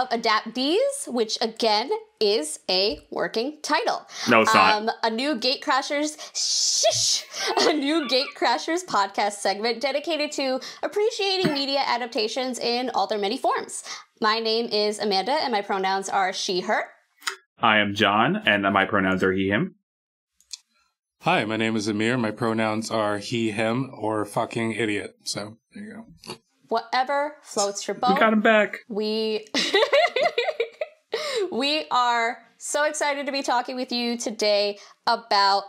of Adapt Deez, which again is a working title. No, it's not. Um, a new Gatecrashers, shh, a new Gatecrashers podcast segment dedicated to appreciating media adaptations in all their many forms. My name is Amanda, and my pronouns are she, her. I am Jon, and my pronouns are he, him. Hi, my name is Amir. My pronouns are he, him, or fucking idiot. So there you go. Whatever floats your boat. We got him back. We we are so excited to be talking with you today about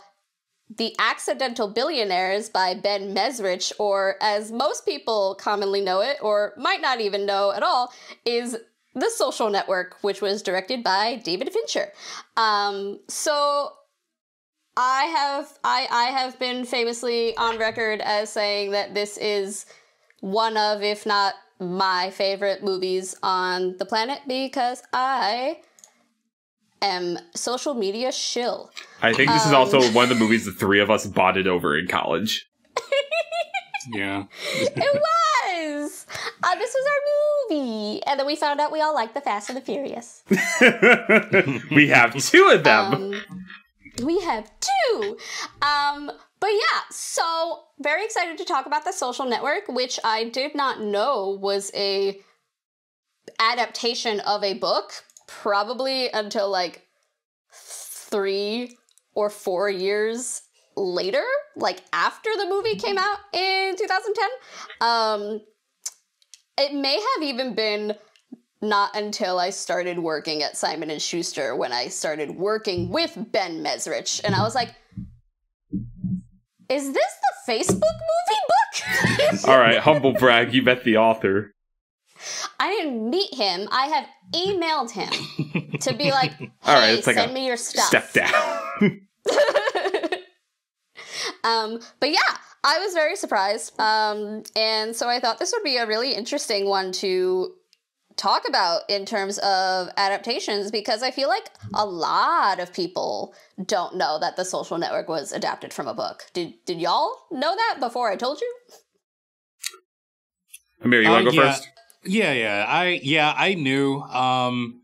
The Accidental Billionaires by Ben Mezrich, or as most people commonly know it, or might not even know at all, is The Social Network, which was directed by David Fincher. Um, so I have I I have been famously on record as saying that this is one of, if not my favorite movies on the planet because I am social media shill. I think this is also one of the movies the three of us bonded over in college. Yeah. It was! Uh, this was our movie. And then we found out we all like the Fast and the Furious. we have two of them. Um, we have two. Um, but yeah, so very excited to talk about the social network, which I did not know was a adaptation of a book, probably until like three or four years later, like after the movie came out in 2010. Um, it may have even been not until I started working at Simon and Schuster when I started working with Ben Mezrich, and I was like, "Is this the Facebook movie book?" All right, humble brag. You met the author. I didn't meet him. I have emailed him to be like, "Hey, All right, it's like send a me your stuff." Step down. um, but yeah, I was very surprised, um, and so I thought this would be a really interesting one to talk about in terms of adaptations because I feel like a lot of people don't know that the social network was adapted from a book. Did did y'all know that before I told you? Amir, you Uh, want to go yeah. first? Yeah, yeah. I yeah, I knew. Um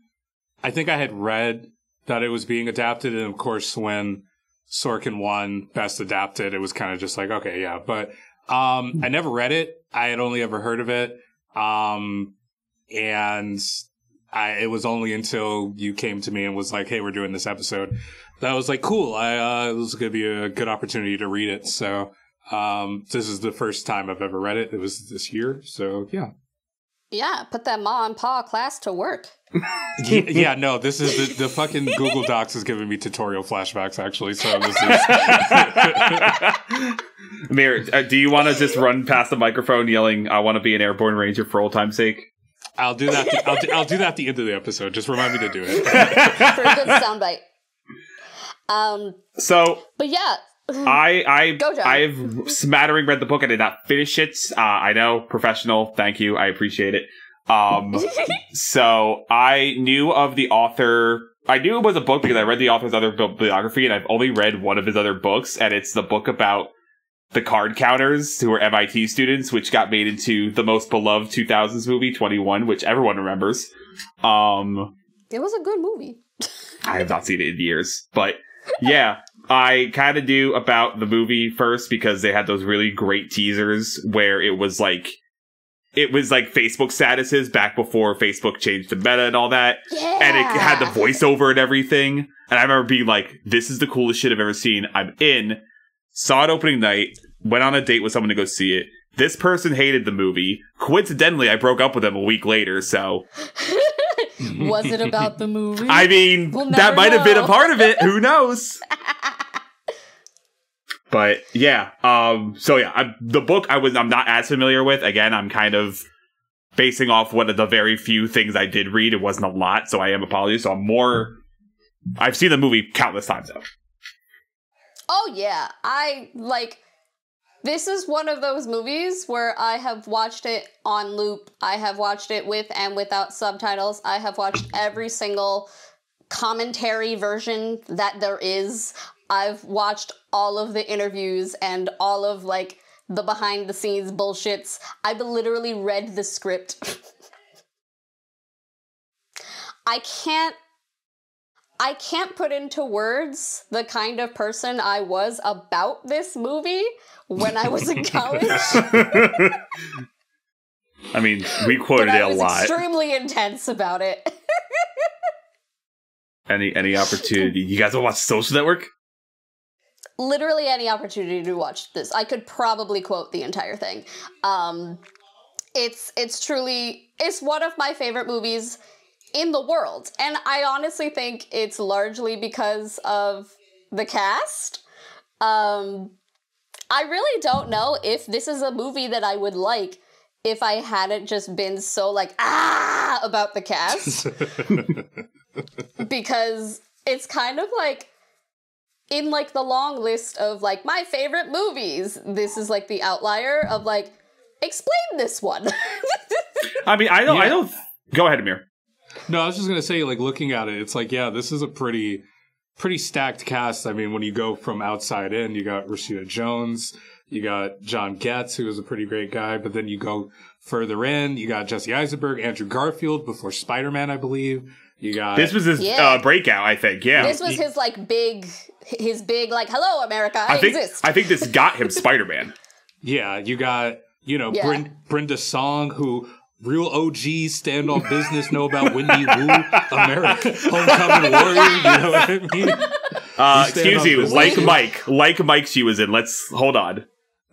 I think I had read that it was being adapted, and of course when Sorkin won Best Adapted, it was kind of just like, okay, yeah. But um I never read it. I had only ever heard of it. Um and I it was only until you came to me and was like, hey, we're doing this episode. That I was like, cool. I uh it was gonna be a good opportunity to read it. So um this is the first time I've ever read it. It was this year. So yeah. Yeah, put that ma and pa class to work. yeah, yeah, no, this is the, the fucking Google Docs is giving me tutorial flashbacks actually. So this is Amir, uh, do you want to just run past the microphone yelling, I want to be an airborne ranger for old time's sake? I'll do that. I'll do, I'll do that at the end of the episode. Just remind me to do it. for a good soundbite. Um, so but yeah, I I Go, Jon. I've smattering read the book. I did not finish it. Uh, I know, professional. Thank you. I appreciate it. Um, so I knew of the author. I knew it was a book because I read the author's other bi- biography, and I've only read one of his other books, and it's the book about the card counters who were MIT students, which got made into the most beloved 2000s movie, 21, which everyone remembers. Um, it was a good movie. I have not seen it in years, but yeah, I kind of knew about the movie first because they had those really great teasers where it was like, it was like Facebook statuses back before Facebook changed to meta and all that. Yeah, And it had the voiceover and everything. And I remember being like, this is the coolest shit I've ever seen. I'm in. Saw it opening night, went on a date with someone to go see it. This person hated the movie. Coincidentally, I broke up with them a week later, so was it about the movie? I mean, We'll that might have been a part of it. Who knows? but yeah, um, so yeah, I, the book I was I'm not as familiar with. Again, I'm kind of basing off one of the very few things I did read. It wasn't a lot, so I am apologies. So I'm more. I've seen the movie countless times though. Oh yeah, I like this is one of those movies where I have watched it on loop. I have watched it with and without subtitles. I have watched every single commentary version that there is. I've watched all of the interviews and all of like the behind the scenes bullshits. I've literally read the script. I can't I can't put into words the kind of person I was about this movie when I was in college. I mean, we quoted it I a was lot. extremely intense about it. any any opportunity. You guys want to watch Social Network? Literally any opportunity to watch this. I could probably quote the entire thing. Um it's it's truly it's one of my favorite movies in the world. And I honestly think it's largely because of the cast. Um I really don't know if this is a movie that I would like if I hadn't just been so like ah about the cast because it's kind of like in like the long list of like my favorite movies this is like the outlier of like explain this one I mean, I don't. I don't. Go ahead, Amir. No, I was just gonna say, like looking at it, it's like, yeah, this is a pretty, pretty stacked cast. I mean, when you go from outside in, you got Rashida Jones, you got John Getz, who is a pretty great guy, but then you go further in, you got Jesse Eisenberg, Andrew Garfield before Spider Man, I believe. You got This was his Yeah. uh, breakout, I think. Yeah, this was his like big his big like hello america i, I think. exist I think this got him Spider Man. yeah, you got you know Yeah. Bren- Brenda Song, who. Real OG stand on business, know about Wendy Wu, America, Homecoming Warrior, you know what I mean? Uh, excuse on you, business. like Mike, like Mike. She was in. Let's hold on.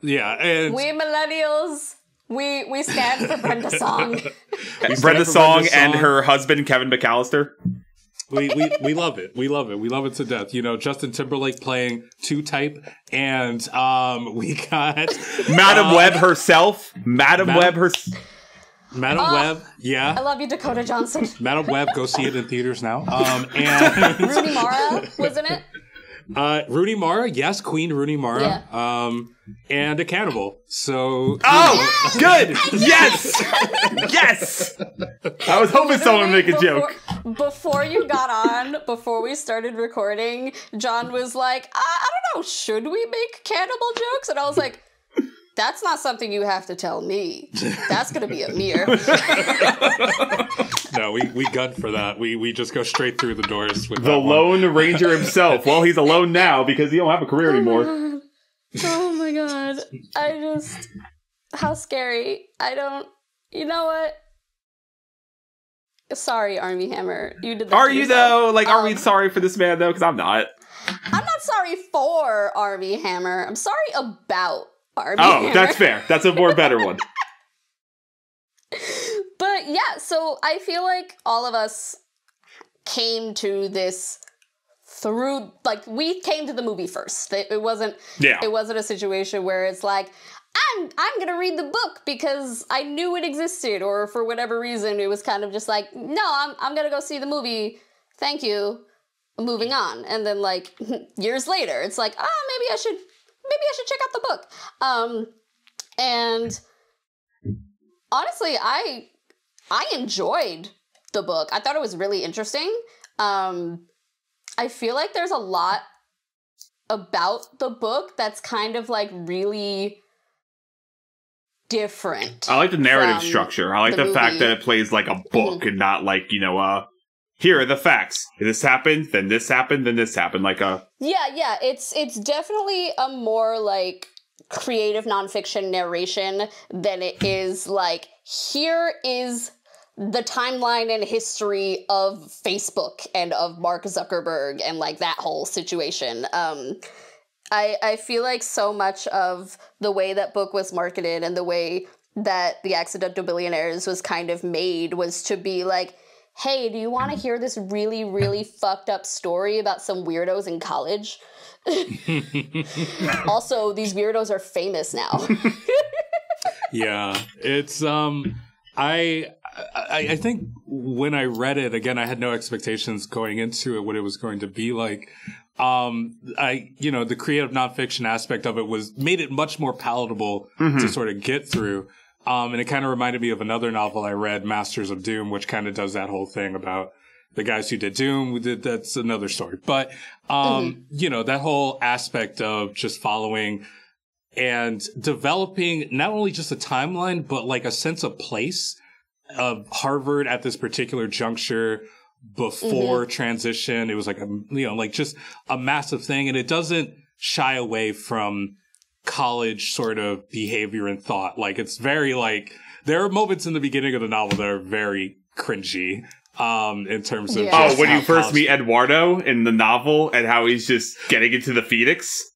Yeah, and we millennials we we stand for brenda song stand Brenda Song Brenda and her husband Kevin McCallister. we, we we love it. We love it. We love it to death. You know, Justin Timberlake playing two type, and um, we got Madam Uh, Web herself. Madam Madam- Web her. Madam Oh. Web. Yeah. I love you dakota johnson Madam Web. Go see it in theaters now. Um, and rooney mara wasn't it uh, Rooney Mara. Yes, Queen Rooney Mara. Um, and a cannibal. So Oh, good. Yes, yes. I was hoping someone would make a before, joke. Before you got on, before we started recording, Jon was like, I, I don't know, should we make cannibal jokes? And I was like, that's not something you have to tell me. That's gonna be a mirror. no, we we gun for that. We we just go straight through the doors with The that one. Lone Ranger himself. Well, he's alone now because he don't have a career anymore. oh my god. I just how scary. I don't you know what? Sorry, Armie Hammer. You did that Are you yourself. though? Like, are we Um, sorry for this man though? Because I'm not. I'm not sorry for Armie Hammer. I'm sorry about Armie Oh, Hammer. that's fair. That's a more better one. But yeah, so I feel like all of us came to this through like we came to the movie first. It, it wasn't Yeah. it wasn't a situation where it's like I'm I'm gonna read the book because I knew it existed, or for whatever reason it was kind of just like no, I'm I'm gonna go see the movie. Thank you. Moving on, and then like years later, it's like ah maybe I should maybe I should check out the book. Um, and honestly, I I enjoyed the book. I thought it was really interesting. Um, I feel like there's a lot about the book that's kind of like really different. I like the narrative structure. I like the the, fact that it plays like a book and not like you know, uh, here are the facts. This happened, then this happened, then this happened. Like a Yeah, yeah, it's it's definitely a more like creative nonfiction narration than it is like here is the timeline and history of Facebook and of Mark Zuckerberg and like that whole situation. Um I I feel like so much of the way that book was marketed and the way that the accidental billionaires was kind of made was to be like hey do you want to hear this really really fucked up story about some weirdos in college? Also these weirdos are famous now. Yeah it's um I, I i think when i read it again i had no expectations going into it what it was going to be like. Um i you know the creative nonfiction aspect of it was made it much more palatable to sort of get through um and it kind of reminded me of another novel i read masters of doom which kind of does that whole thing about the guys who did doom that's another story but um you know that whole aspect of just following and developing not only just a timeline, but like a sense of place of Harvard at this particular juncture before mm-hmm. transition. It was like a, you know, like just a massive thing. And it doesn't shy away from college sort of behavior and thought. Like it's very like, there are moments in the beginning of the novel that are very cringy um in terms of yeah. oh when you first meet eduardo in the novel and how he's just getting into the phoenix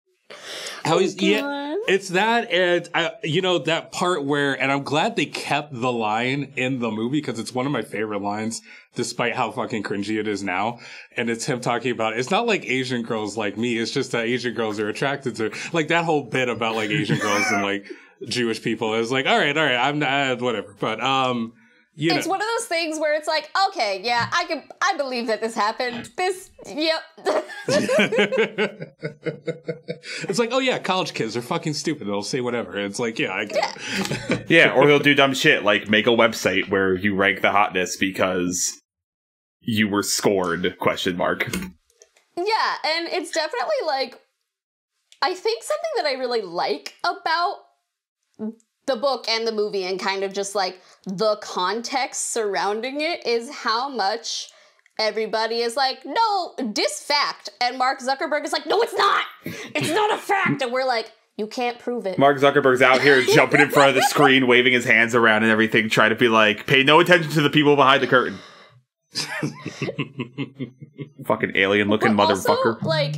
how he's oh, yeah it's that and I, you know that part where and i'm glad they kept the line in the movie because it's one of my favorite lines despite how fucking cringy it is now. And it's him talking about it's not like asian girls like me it's just that asian girls are attracted to like that whole bit about like asian girls and like jewish people is like all right all right i'm not whatever. But um you it's know. one of those things where it's like, okay, yeah, I can, I believe that this happened. This, yep. it's like, oh yeah, college kids are fucking stupid. They'll say whatever. It's like, yeah, I get it. yeah, or they'll do dumb shit like make a website where you rank the hotness because you were scored? Question mark. Yeah, and it's definitely like, I think something that I really like about the book and the movie and kind of just like the context surrounding it is how much everybody is like, no, this fact. And Mark Zuckerberg is like, no, it's not. It's not a fact. And we're like, you can't prove it. Mark Zuckerberg's out here jumping in front of the screen, waving his hands around and everything, trying to be like, pay no attention to the people behind the curtain. Fucking alien looking motherfucker. Also, like,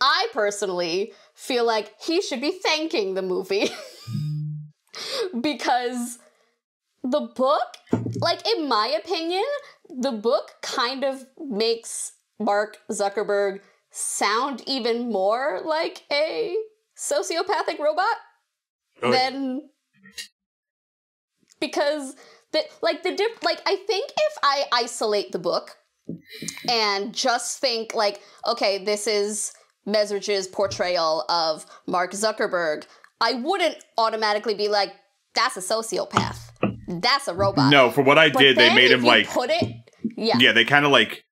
I personally feel like he should be thanking the movie. because the book, like in my opinion, the book kind of makes Mark Zuckerberg sound even more like a sociopathic robot oh. than because the like the dip like I think if I isolate the book and just think like okay this is Mezrich's portrayal of Mark Zuckerberg I wouldn't automatically be like, that's a sociopath. That's a robot. No, for what I but did, they made him like put it. Yeah, yeah, they kind of like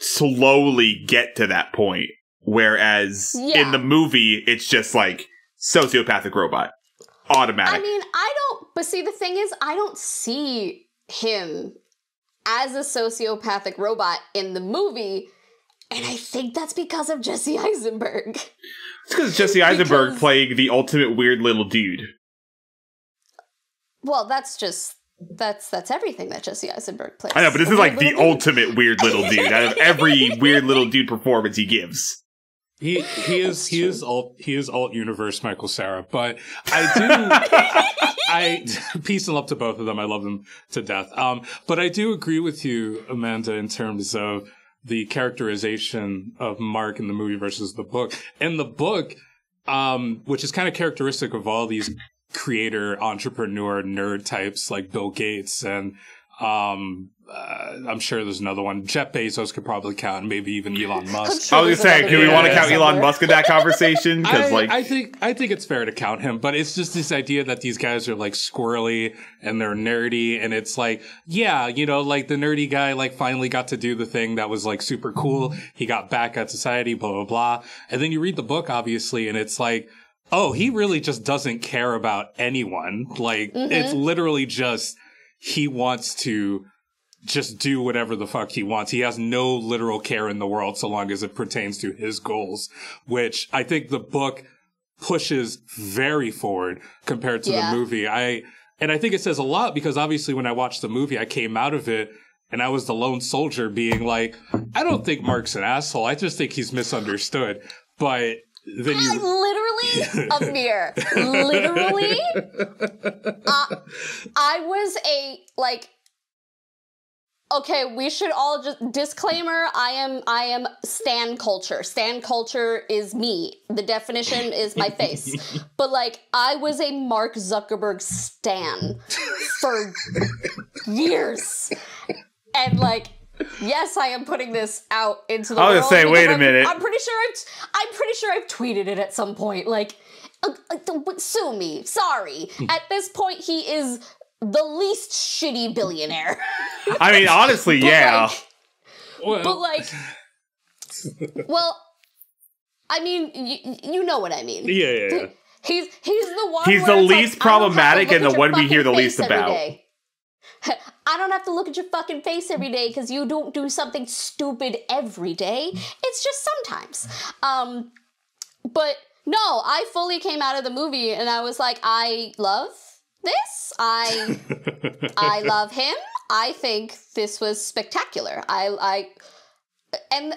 slowly get to that point. Whereas yeah. in the movie, it's just like sociopathic robot, automatic. I mean, I don't. But see, the thing is, I don't see him as a sociopathic robot in the movie, and I think that's because of Jesse Eisenberg. It's because Jesse Eisenberg because, playing the ultimate weird little dude. Well, that's just that's that's everything that Jesse Eisenberg plays. I know, but this is like the ultimate weird little dude out of every weird little dude performance he gives. He he is he is alt he is alt universe Michael Cera, but I do I peace and love to both of them. I love them to death. Um, but I do agree with you, Amanda, in terms of the characterization of Mark in the movie versus the book. In the book, um, which is kind of characteristic of all these creator, entrepreneur, nerd types like Bill Gates and um, uh, I'm sure there's another one. Jeff Bezos could probably count, maybe even Elon Musk. Sure I was gonna say, do we want to count Elon Musk in that conversation? Because like, I think I think it's fair to count him, but it's just this idea that these guys are like squirrely and they're nerdy, and it's like, yeah, you know, like the nerdy guy like finally got to do the thing that was like super cool. He got back at society, blah blah blah, and then you read the book, obviously, and it's like. Oh, he really just doesn't care about anyone. Like, mm-hmm. it's literally just, he wants to just do whatever the fuck he wants. He has no literal care in the world so long as it pertains to his goals, which I think the book pushes very forward compared to yeah. the movie. I, and I think it says a lot because obviously when I watched the movie, I came out of it and I was the lone soldier being like, I don't think Mark's an asshole. I just think he's misunderstood. But then you literally Amir, literally, uh, I was a like okay we should all just disclaimer i am i am stan culture. Stan culture is me. The definition is my face. But like i was a mark zuckerberg stan for years. And like yes i am putting this out into the i was world gonna say wait a I'm, minute. I'm pretty sure i've i'm pretty sure i've tweeted it at some point. Like uh, uh, sue me. Sorry. At this point he is the least shitty billionaire. I mean, honestly, yeah. Like, well. But like, well, I mean, you, you know what I mean. Yeah, yeah, yeah. He's he's the one. He's the it's like, least I don't have to problematic and the one we hear the least about. day. I don't have to look at your fucking face every day because you don't do something stupid every day. It's just sometimes. Um, but no, I fully came out of the movie and I was like, I love this. I I love him. I think this was spectacular. I I and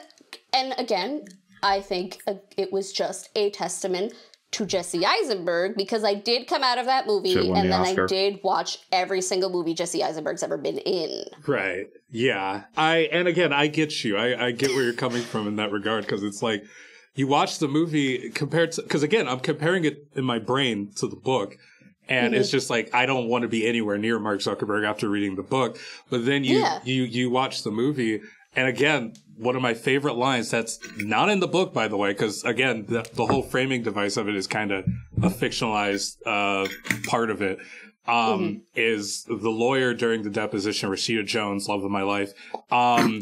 and again, I think uh, it was just a testament to Jesse Eisenberg because I did come out of that movie and the then Oscar. I did watch every single movie Jesse Eisenberg's ever been in. Right. Yeah. I and again, I get you. I, I get where you're coming from in that regard because it's like you watch the movie compared to because again, I'm comparing it in my brain to the book. And it's just like I don't want to be anywhere near Mark Zuckerberg after reading the book. But then you Yeah. you you watch the movie, and again, one of my favorite lines that's not in the book, by the way, because again, the, the whole framing device of it is kind of a fictionalized uh, part of it. Um, is the lawyer during the deposition, Rashida Jones, love of my life, um,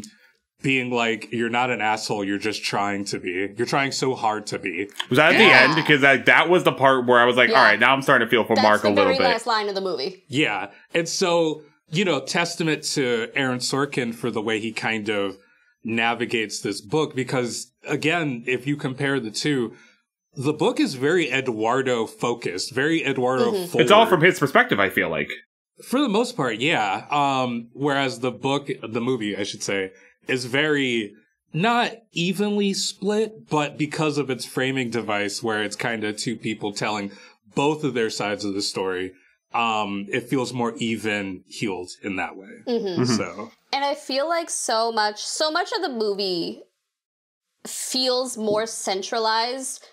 being like, "You're not an asshole. You're just trying to be. You're trying so hard to be." Was that at the end? Because that, that was the part where I was like, Yeah. all right, now I'm starting to feel for That's Mark the a little bit. very bit. last line of the movie. Yeah. And so, you know, testament to Aaron Sorkin for the way he kind of navigates this book because again, if you compare the two, the book is very Eduardo focused, very Eduardo Mhm. forward. It's all from his perspective, I feel like. For the most part, yeah. Um, whereas the book, the movie, I should say, is very not evenly split, but because of its framing device, where it's kind of two people telling both of their sides of the story, um, it feels more even healed in that way. hmm So, And I feel like so much, so much of the movie feels more centralized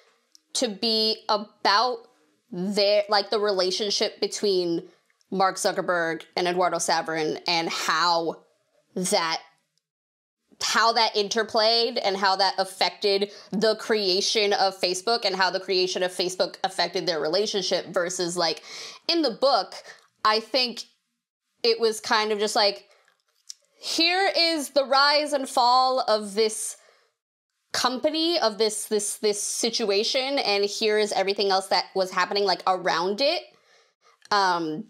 to be about their, like the relationship between Mark Zuckerberg and Eduardo Saverin and how that how that interplayed and how that affected the creation of Facebook and how the creation of Facebook affected their relationship versus like in the book I think it was kind of just like here is the rise and fall of this company of this this this situation and here is everything else that was happening like around it. Um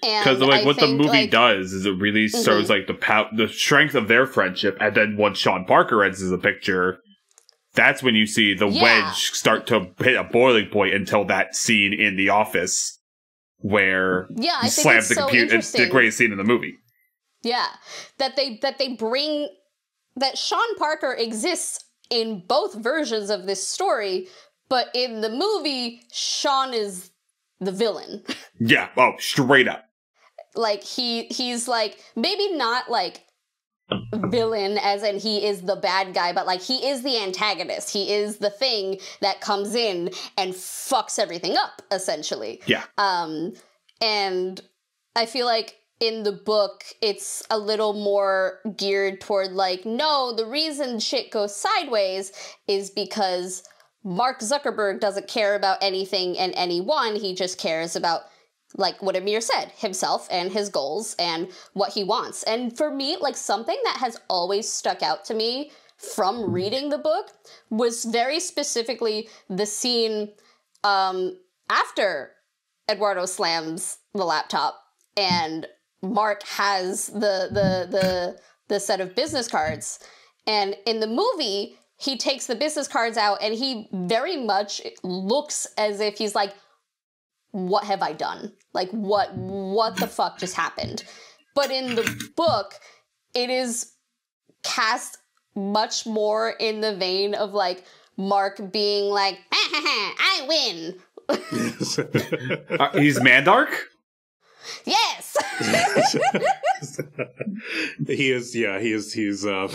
Because like I what the movie like, does is it really mm-hmm. shows like the pow- the strength of their friendship, and then once Sean Parker enters the picture, that's when you see the Yeah. wedge start to hit a boiling point until that scene in the office where yeah i slams the so computer. It's the greatest scene in the movie. Yeah, that they that they bring that Sean Parker exists in both versions of this story, but in the movie, Sean is the villain. Yeah. Oh, straight up. like he he's like maybe not like villain as in he is the bad guy but like he is the antagonist he is the thing that comes in and fucks everything up essentially Yeah. um and i feel like in the book it's a little more geared toward like no the reason shit goes sideways is because mark zuckerberg doesn't care about anything and anyone he just cares about like what Amir said, himself and his goals and what he wants. And for me, like something that has always stuck out to me from reading the book was very specifically the scene um, after Eduardo slams the laptop and Mark has the the the the set of business cards. And in the movie, he takes the business cards out and he very much looks as if he's like, what have I done? Like what what the fuck just happened? But in the book, it is cast much more in the vein of like Mark being like, I win. Uh, he's Mandark. Yes. he is, yeah, he is, he's, um,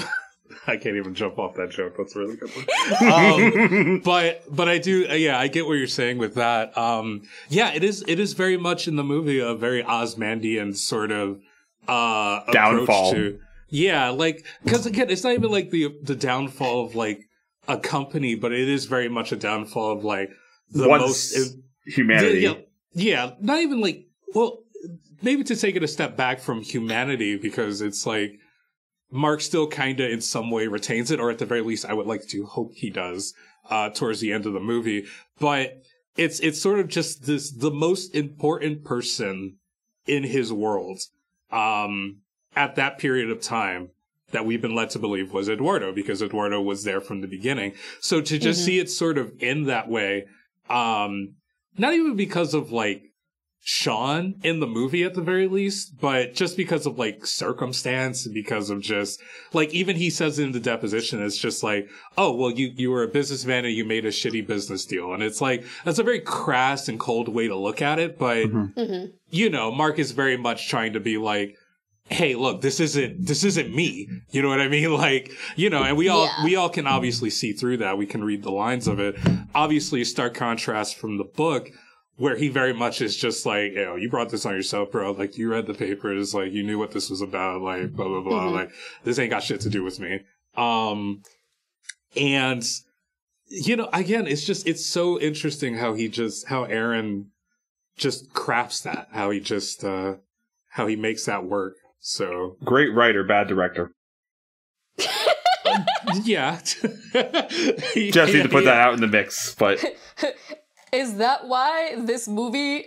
I can't even jump off that joke. That's a really good one. Um, but, but I do, uh, yeah, I get what you're saying with that. Um, yeah, it is, it is very much in the movie a very Ozymandian sort of, uh, Downfall. To, yeah, like, cause again, it's not even like the, the downfall of like a company, but it is very much a downfall of like the Once most, humanity. yeah, yeah, not even like well, maybe to take it a step back from humanity because it's like Mark still kind of in some way retains it, or at the very least, I would like to hope he does uh, towards the end of the movie. But it's it's sort of just this the most important person in his world um at that period of time that we've been led to believe was Eduardo because Eduardo was there from the beginning. So to just mm-hmm. see it sort of in that way, um, not even because of like Sean in the movie at the very least, but just because of like circumstance and because of just like even he says in the deposition, it's just like, oh well, you you were a businessman and you made a shitty business deal, and it's like that's a very crass and cold way to look at it, but mm-hmm. Mm-hmm. you know, Mark is very much trying to be like hey look this isn't this isn't me you know what i mean like you know and we all yeah. we all can obviously see through that we can read the lines of it obviously a stark contrast from the book where he very much is just like you know you brought this on yourself bro. Like you read the papers. Like you knew what this was about. Like blah blah blah. Mm-hmm. like this ain't got shit to do with me. Um and you know again it's just it's so interesting how he just how aaron just crafts that how he just uh how he makes that work. So. Great writer, bad director. yeah. Just need to put that out in the mix, but is that why this movie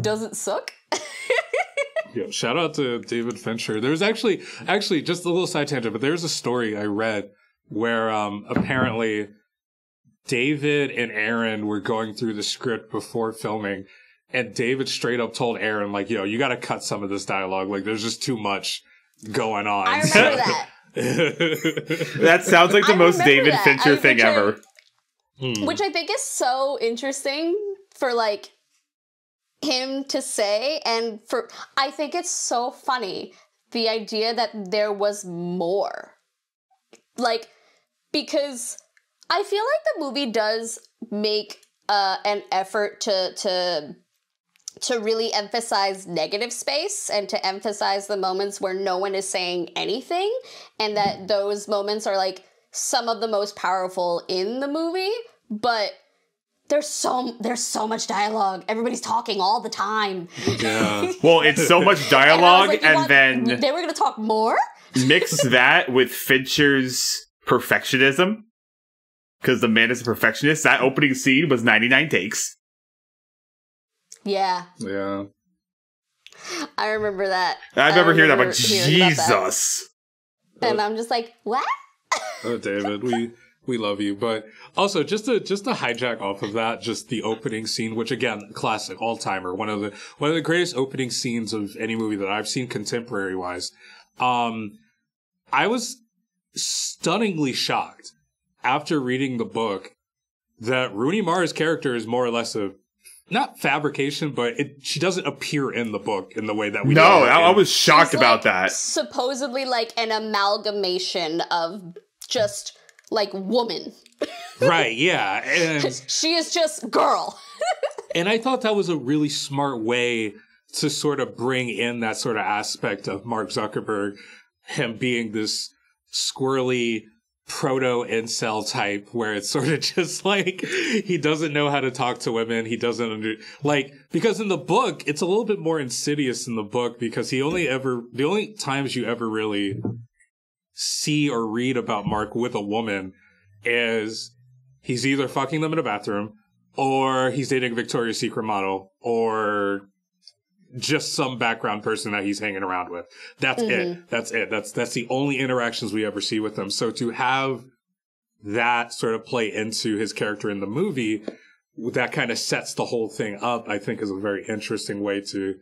doesn't suck? yeah, shout out to David Fincher. There's actually actually just a little side tangent, but there's a story I read where um apparently David and Aaron were going through the script before filming and David straight up told Aaron, like, yo, you got to cut some of this dialogue. Like, there's just too much going on. I remember that. that sounds like the I most David that. Fincher I, thing ever. Hmm. Which I think is so interesting for like him to say and for I think it's so funny the idea that there was more. Like because I feel like the movie does make uh, an effort to to to really emphasize negative space and to emphasize the moments where no one is saying anything and that those moments are like some of the most powerful in the movie but there's so there's so much dialogue everybody's talking all the time yeah well it's so much dialogue and, like, and then they were gonna talk more mix that with fincher's perfectionism because the man is a perfectionist that opening scene was 99 takes yeah. Yeah. I remember that. I remember, heard that, but Jesus. That. And I'm just like, what? oh, David, we we love you. But also, just to just to hijack off of that, just the opening scene, which again, classic, all timer, one of the one of the greatest opening scenes of any movie that I've seen contemporary wise. Um, I was stunningly shocked after reading the book that Rooney Mara's character is more or less a not fabrication, but it, she doesn't appear in the book in the way that we. No, I, I, was shocked She's about like that. Supposedly, like an amalgamation of just like woman. right. Yeah, and she is just girl. and I thought that was a really smart way to sort of bring in that sort of aspect of Mark Zuckerberg, him being this squirrely proto incel type where it's sort of just like he doesn't know how to talk to women. He doesn't under like because in the book it's a little bit more insidious in the book because he only ever the only times you ever really see or read about Mark with a woman is he's either fucking them in a bathroom or he's dating a Victoria's Secret model or just some background person that he's hanging around with. That's mm-hmm. it. That's it. That's that's the only interactions we ever see with him. So to have that sort of play into his character in the movie, that kind of sets the whole thing up. I think is a very interesting way to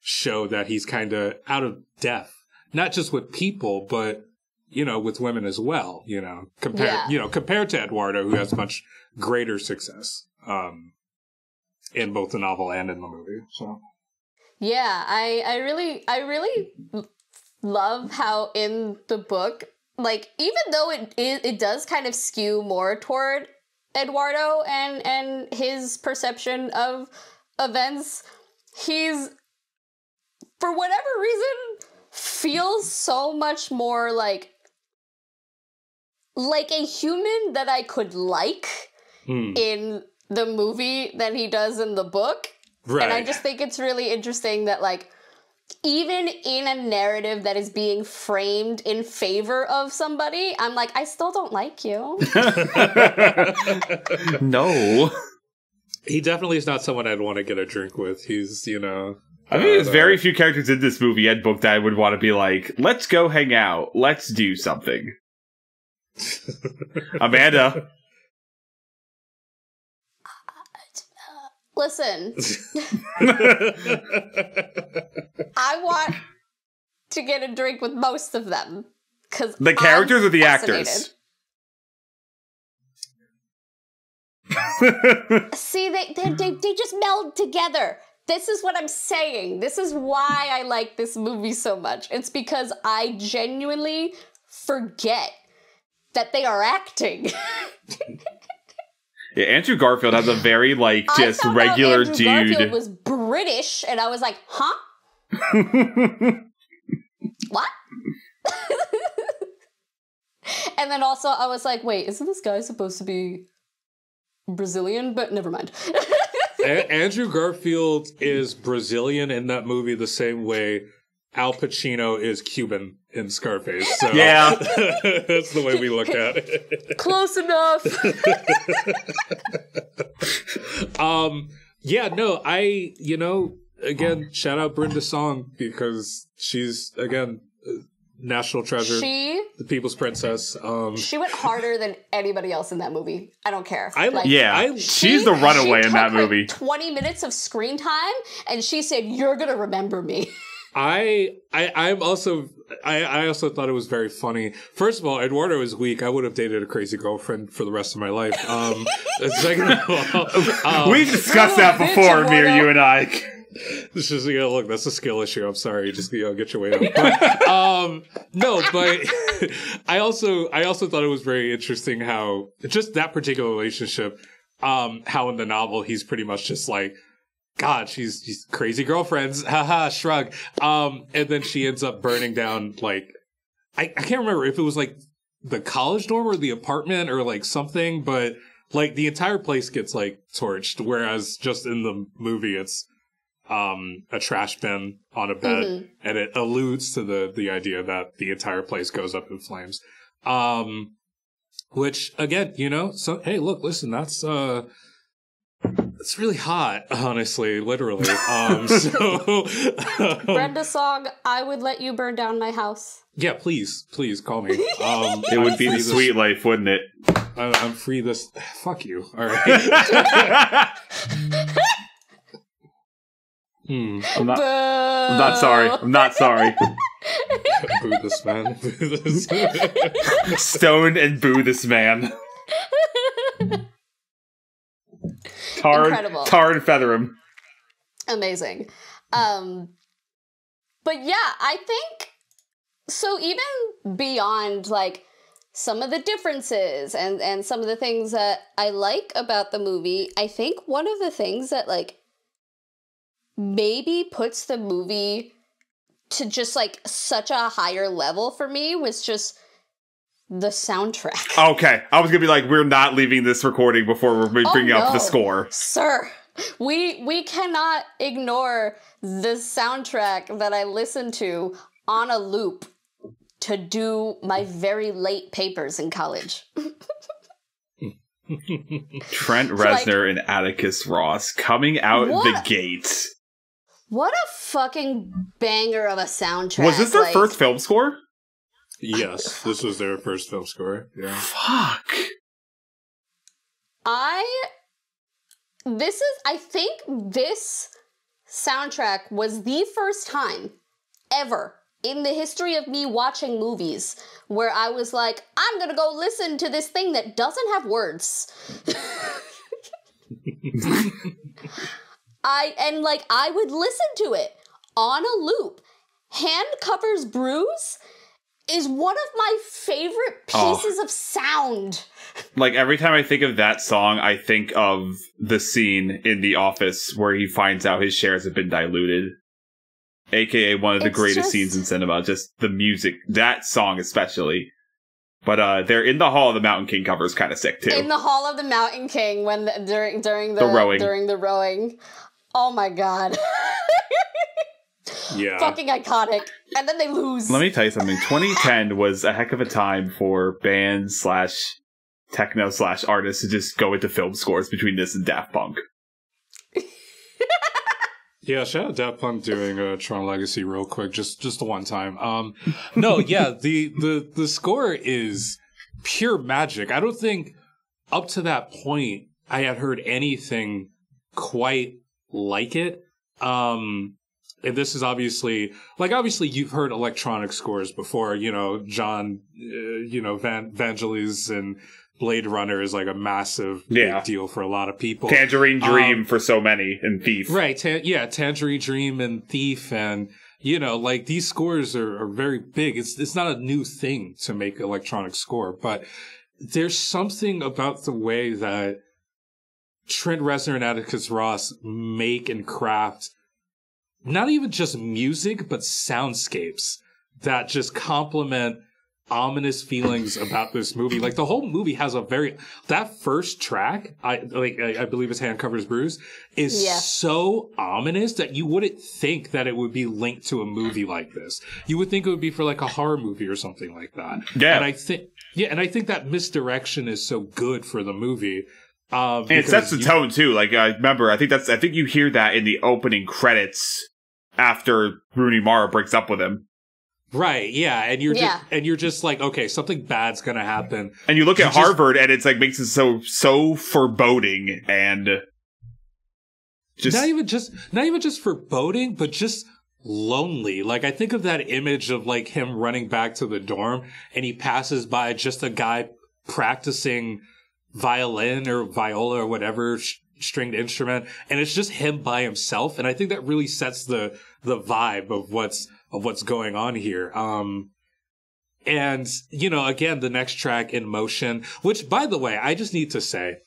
show that he's kind of out of depth, not just with people, but you know, with women as well. You know, compared yeah. you know compared to Eduardo, who has much greater success um, in both the novel and in the movie. So. Yeah, I I really I really love how in the book like even though it, it it does kind of skew more toward Eduardo and and his perception of events, he's for whatever reason feels so much more like like a human that I could like hmm. in the movie than he does in the book. Right. And I just think it's really interesting that like even in a narrative that is being framed in favor of somebody, I'm like, I still don't like you. no. He definitely is not someone I'd want to get a drink with. He's, you know. I think there's uh, very few characters in this movie and book that I would want to be like, let's go hang out, let's do something. Amanda, Listen, I want to get a drink with most of them because the characters or the actors? See, they, they they they just meld together. This is what I'm saying. This is why I like this movie so much. It's because I genuinely forget that they are acting. yeah, Andrew Garfield has a very like I just found out regular Andrew Garfield was British, and I was like, huh? What? and then also I was like, wait, isn't this guy supposed to be Brazilian? But never mind. A- Andrew Garfield is Brazilian in that movie the same way Al Pacino is Cuban in Scarface. So Yeah. that's the way we look at it. Close enough. Um, yeah, no, I, you know, again, shout out Brenda Song because she's again uh, national treasure, she the people's princess. Um, she went harder than anybody else in that movie. I don't care. I Like, yeah, I- she's the runaway she in that took, like, movie. 20 minutes of screen time and she said, You're gonna remember me. I, I, I'm also, I, I also thought it was very funny. First of all, Eduardo is weak. I would have dated a crazy girlfriend for the rest of my life. Um, second of all, um, We've discussed that before, Mir, Eduardo. you and I. This is yeah. Look, that's a skill issue. I'm sorry. Just you know, get your way up. But, um, no, but I also I also thought it was very interesting how just that particular relationship. Um, how in the novel he's pretty much just like, God, she's she's crazy girlfriends. Haha, shrug. Um, and then she ends up burning down like I I can't remember if it was like the college dorm or the apartment or like something, but like the entire place gets like torched. Whereas just in the movie, it's um a trash bin on a bed Mhm. and it alludes to the the idea that the entire place goes up in flames um which again you know so hey look listen that's uh it's really hot honestly literally um so Brenda Song, I would let you burn down my house. yeah please please call me um It would be the free Suite life, wouldn't it? I- i'm free this fuck you all right hmm. I'm not, Boo. I'm not sorry. I'm not sorry. boo this man Stone and boo this man. Tar, Incredible. tar and feather him. Amazing. Um but yeah, I think so even beyond like some of the differences and and some of the things that I like about the movie, I think one of the things that like maybe puts the movie to just like such a higher level for me was just the soundtrack. Okay, I was gonna be like, we're not leaving this recording before we're oh, bringing up the score. Sir, we we cannot ignore the soundtrack that I listen to on a loop to do my very late papers in college. Trent like- Reznor and Atticus Ross coming out the What? gate. What a fucking banger of a soundtrack. Was this their like- first film score? Yes this was their first film score yeah Fuck. I this is I think this soundtrack was the first time ever in the history of me watching movies where I was like, I'm gonna go listen to this thing that doesn't have words. I and like I would listen to it on a loop. Hand covers bruise is one of my favorite Oh. pieces of sound. Like every time I think of that song, I think of the scene in The Office where he finds out his shares have been diluted. AKA one of the It's greatest just- scenes in cinema. Just the music, that song especially. But uh their in the Hall of the Mountain King cover is kind of sick too. in the Hall of the Mountain King when the, during during the, The rowing. during the rowing. Oh my god. yeah Fucking iconic. And then they lose. Let me tell you something. 2010 was a heck of a time for bands slash techno slash artists to just go into film scores between this and Daft Punk. Yeah, shout out Daft Punk doing uh, Tron Legacy real quick, just just the one time. Um, no, yeah, the the the score is pure magic. I don't think up to that point I had heard anything quite like it. Um, and this is obviously like obviously you've heard electronic scores before. You know, Jon, uh, you know, Van Vangelis and Blade Runner is like a massive Yeah. big deal for a lot of people. Tangerine Dream Um, for so many and Thief. Right. Ta- yeah. Tangerine Dream and Thief and, you know, like these scores are, are very big. It's, it's not a new thing to make electronic score, but there's something about the way that Trent Reznor and Atticus Ross make and craft not even just music, but soundscapes that just complement ominous feelings about this movie. Like the whole movie has a very that first track, I like I, I believe it's Hand Covers Bruise, is Yeah. so ominous that you wouldn't think that it would be linked to a movie like this. You would think it would be for like a horror movie or something like that. Yeah. And I think yeah, and I think that misdirection is so good for the movie. Um, And it sets the you- tone too. Like I remember, I think that's I think you hear that in the opening credits after Rooney Mara breaks up with him. Right, yeah, and you're Yeah. just and you're just like, okay, something bad's gonna happen. And you look You at just- Harvard and it's like makes it so so foreboding and just not even just not even just foreboding, but just lonely. Like I think of that image of like him running back to the dorm and he passes by just a guy practicing violin or viola or whatever sh- stringed instrument and it's just him by himself and I think that really sets the the vibe of what's of what's going on here. Um and you know again the next track in motion which by the way I just need to say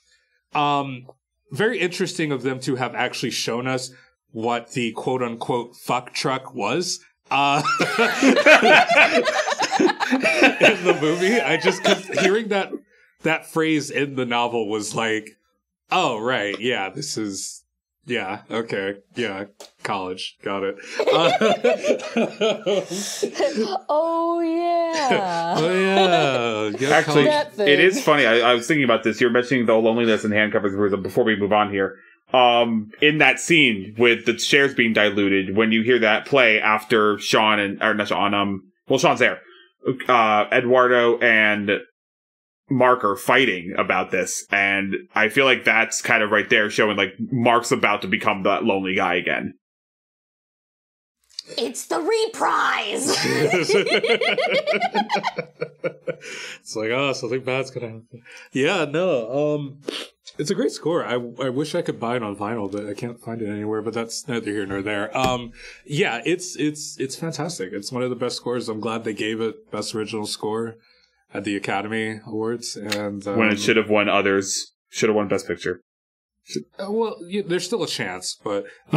um very interesting of them to have actually shown us what the quote unquote fuck truck was. Uh, in the movie, I just kept hearing that that phrase in the novel was like, "Oh right, yeah, this is yeah, okay, yeah, college, got it." Uh, oh yeah. oh yeah, yeah, Actually, college- That thing. it is funny. I, I was thinking about this. You're mentioning the loneliness and hand covers before we move on here. Um, in that scene with the shares being diluted, when you hear that play after Sean and or not Sean, um, well, Sean's there. Uh, Eduardo and Mark are fighting about this, and I feel like that's kind of right there showing like Mark's about to become that lonely guy again. It's the reprise. it's like, oh, something bad's gonna happen. Yeah, no, um, it's a great score. I, I wish I could buy it on vinyl, but I can't find it anywhere. But that's neither here nor there. Um, yeah, it's it's it's fantastic. It's one of the best scores. I'm glad they gave it best original score at the Academy Awards, and um, when it should have won others, should have won Best Picture. uh, well, yeah, there's still a chance, but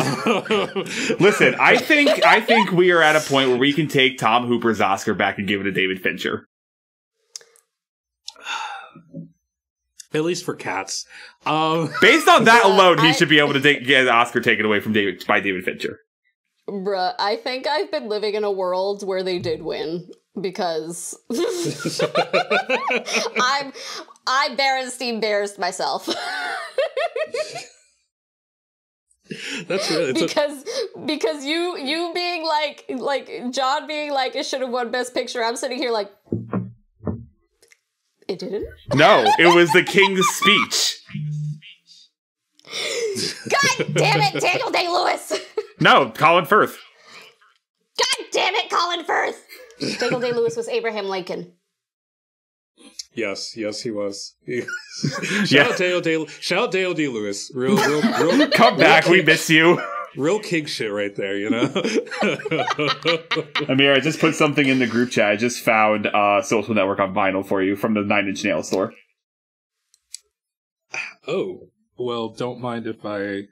Listen, I think I think we are at a point where we can take Tom Hooper's Oscar back and give it to David Fincher. at least for cats. Um, Based on that Yeah, alone, he I- should be able to take, get an Oscar taken away from David by David Fincher. Bruh, I think I've been living in a world where they did win because I'm I Berenstein Bears myself. that's really it's a- because because you you being like like Jon being like it should have won best picture. I'm sitting here like it didn't. No, it was the King's speech. God damn it, Daniel Day Lewis. No, Colin Firth. God damn it, Colin Firth. Daniel Day Lewis was Abraham Lincoln. Yes, yes, he was. He- Yeah. shout out Dale Day, shout out Dale D. Lewis. Real, real, real, Come back, we miss you. real king shit right there. You know. Amir, I just put something in the group chat. I just found uh, Social Network on vinyl for you from the Nine Inch Nails store. oh well, don't mind if I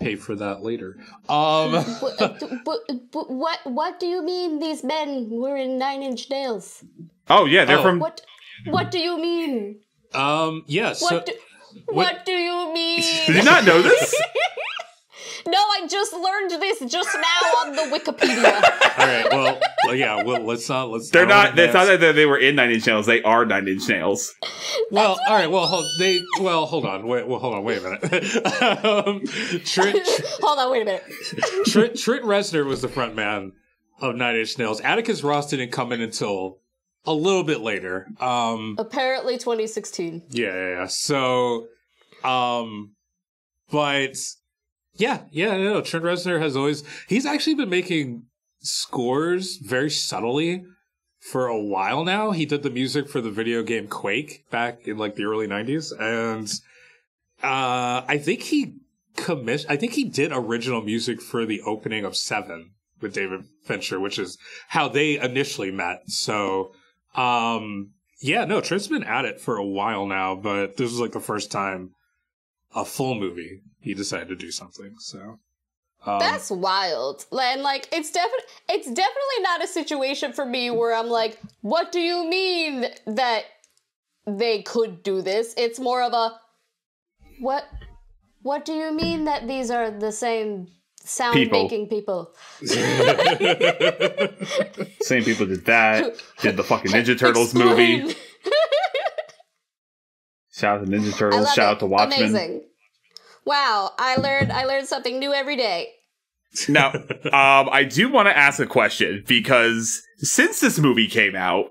pay for that later. Um. But, uh, but, but what what do you mean these men were in Nine Inch Nails? Oh yeah, they're Oh. from. What what do you mean? Um. Yeah. So. What do, what do you mean? Did you not know this? No, I I just learned this just now on the Wikipedia. All right. Well, well, yeah. Well, let's not. Let's. They're don't not. wanna It's not that they were in Nine Inch Nails. They are Nine Inch Nails. Well, all right. Well, hold, they. Well, hold on. Wait. Well, hold on. Wait a minute. um, Trent, Hold on, wait a minute. Trent, Trent Reznor was the front man of Nine Inch Nails. Atticus Ross didn't come in until a little bit later. Um. Apparently 2016. Yeah. Yeah. yeah. So. Um. But. Yeah. Yeah. No. Trent Reznor has always. He's actually been making scores very subtly for a while now. He did the music for the video game Quake back in like the early 90s and uh I think he commissioned I think he did original music for the opening of 7 with David Fincher, which is how they initially met. So um yeah, no, Trent's been at it for a while now, but this was like the first time a full movie he decided to do something. So um, That's wild. And like it's definitely it's definitely not a situation for me where I'm like, what do you mean that they could do this? It's more of a what what do you mean that these are the same sound making people? Same people did that. Did the fucking Ninja Turtles Explain. movie. Shout out to Ninja Turtles. Shout it. out to Watchmen. Amazing. Wow, I learned I learned something new every day. Now, um, I do want to ask a question because since this movie came out,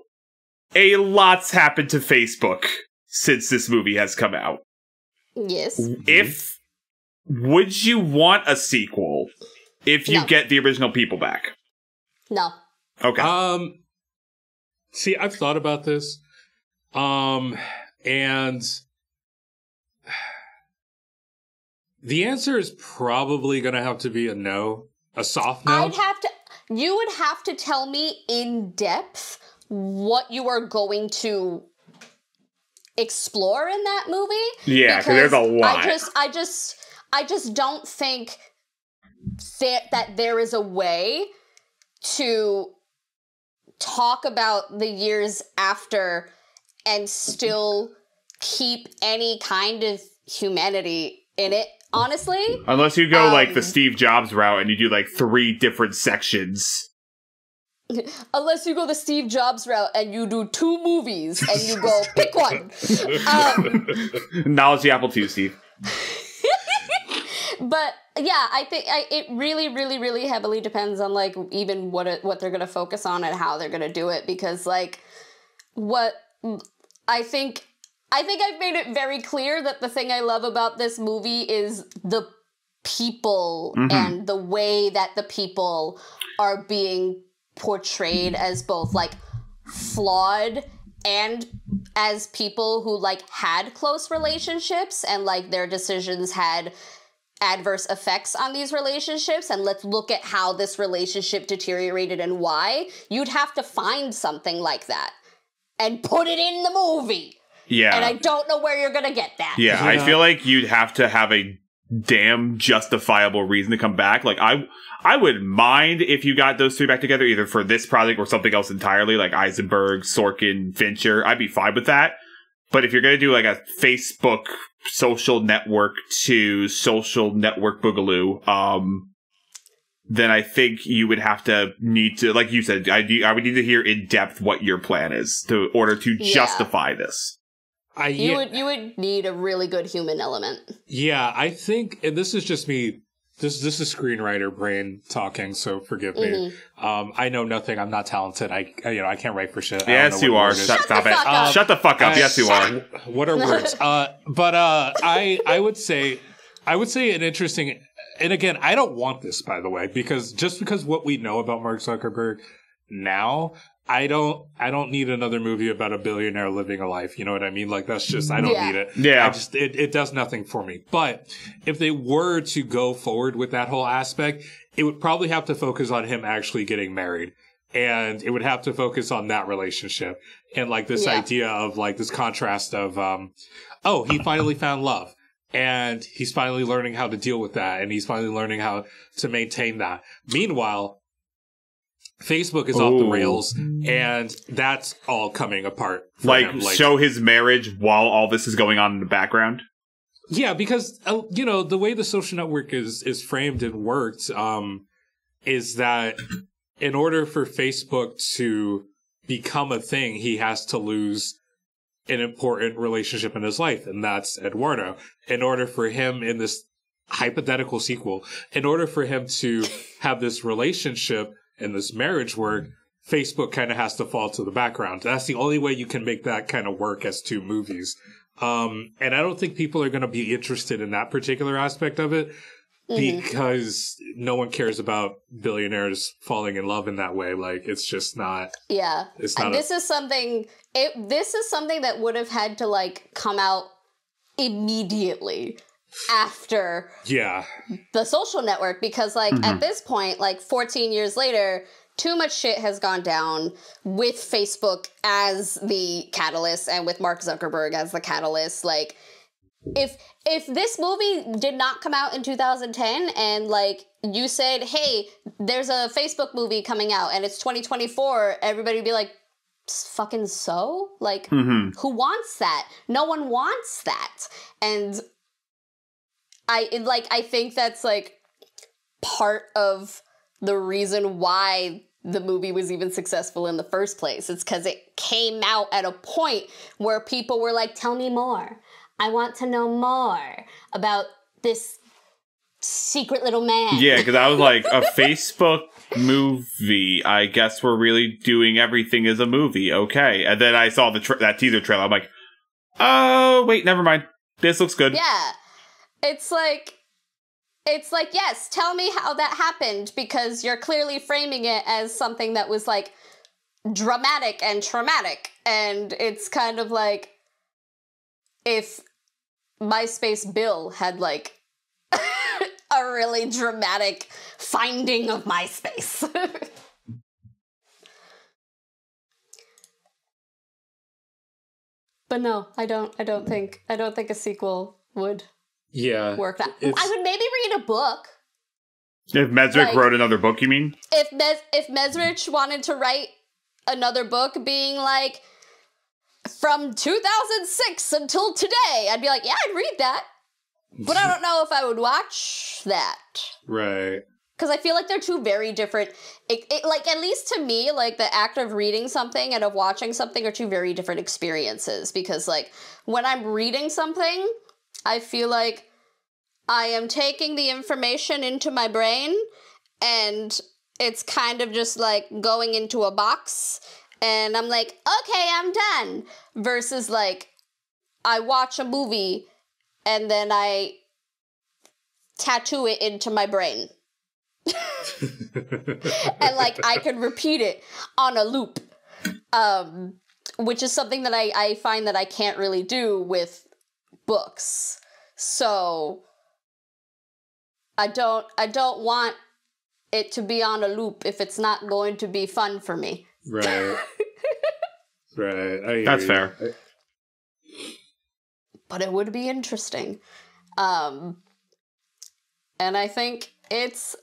a lot's happened to Facebook since this movie has come out. Yes. If would you want a sequel if you No. get the original people back? No. Okay. Um, see, I've thought about this, um, and the answer is probably going to have to be a no, a soft no. I'd have to you would have to tell me in depth what you are going to explore in that movie. yeah, because there's a lot. I just I just I just don't think that that there is a way to talk about the years after and still keep any kind of humanity in it. Honestly, Unless you go like the Um, Steve Jobs route and you do like three different sections. unless you go the Steve Jobs route and you do two movies and you go pick one. Um, Knowledge the Apple II, Steve. but yeah, I think I, it really, really, really heavily depends on like even what it, what they're gonna focus on and how they're gonna do it because like what I think I think I've made it very clear that the thing I love about this movie is the people Mhm. and the way that the people are being portrayed as both like flawed and as people who like had close relationships and like their decisions had adverse effects on these relationships and let's look at how this relationship deteriorated and why you'd have to find something like that and put it in the movie Yeah. and i don't know where you're gonna get that Yeah, I feel like you'd have to have a damn justifiable reason to come back. Like I I would mind if you got those three back together either for this project or something else entirely, like Eisenberg, Sorkin, Fincher. I'd be fine with that. But if you're gonna do like a Facebook social network to social network boogaloo, um then I think you would have to need to, like you said, I, do- I would need to hear in depth what your plan is to order to Yeah. justify this. I, you yeah, would you would need a really good human element yeah, I think, and this is just me. This this is screenwriter brain talking, so forgive me. Mhm. Um, I know nothing. I'm not talented. I, I- you know I can't write for shit. I don't Yes, know you are. Shut, Shut stop the it. fuck up. Shut the fuck up. Uh, yes, you are. What are words? Uh, but uh, I I would say I would say an interesting. And again, I don't want this, by the way, because just because what we know about Mark Zuckerberg now, I don't I don't need another movie about a billionaire living a life. You know what I mean? Like that's just I don't Yeah. need it. Yeah. I just it, it does nothing for me. But if they were to go forward with that whole aspect, it would probably have to focus on him actually getting married. And it would have to focus on that relationship and like this Yeah. idea of like this contrast of um oh, he finally found love. And he's finally learning how to deal with that. And he's finally learning how to maintain that. Meanwhile, Facebook is off the Ooh. rails and that's all coming apart. for Like, him. show his marriage while all this is going on in the background. Yeah, because uh, you know the way the social network is is framed and worked um, is that in order for Facebook to become a thing, he has to lose an important relationship in his life, and that's Eduardo. In order for him in this hypothetical sequel, in order for him to have this relationship and this marriage work, Facebook kind of has to fall to the background. That's the only way you can make that kind of work as two movies. Um, and I don't think people are going to be interested in that particular aspect of it Mm-hmm. because no one cares about billionaires falling in love in that way. Like it's just not. Yeah. It's not. And this is something it this is something that would have had to like come out immediately after yeah. the social network because like Mhm. at this point like 14 years later too much shit has gone down with Facebook as the catalyst and with Mark Zuckerberg as the catalyst. Like if if this movie did not come out in 2010 and like you said hey there's a Facebook movie coming out and it's 2024 everybody would be like fucking so? Like hmm who wants that? No one wants that. And i like i think that's like part of the reason why the movie was even successful in the first place it's because it came out at a point where people were like tell me more i want to know more about this secret little man Yeah, because I was like, a Facebook movie. I guess we're really doing everything as a movie. Okay, and then I saw the tra- that teaser trailer. I'm like, oh wait, never mind. This looks good. Yeah. It's like it's like, yes, tell me how that happened because you're clearly framing it as something that was like dramatic and traumatic. And it's kind of like if MySpace Bill had like a really dramatic finding of MySpace. but no, I don't I don't think I don't think a sequel would Yeah. work that. I would maybe read a book. If Mezrich Like- wrote another book, you mean? If Mes- if Mezrich wanted to write another book being like from 2006 until today, I'd be like, yeah, I'd read that. But I don't know if I would watch that. Right. Because I feel like they're two very different. It, it, like at least to me, like the act of reading something and of watching something are two very different experiences. Because like when I'm reading something, I feel like I am taking the information into my brain, and it's kind of just like going into a box, and I'm like, okay, I'm done. Versus like I watch a movie, and then I tattoo it into my brain and like I can repeat it on a loop. Um, which is something that I, I find that I can't really do with books. So I don't I don't want it to be on a loop if it's not going to be fun for me. right. right. I That's you. fair. I- But it would be interesting. Um and I think it's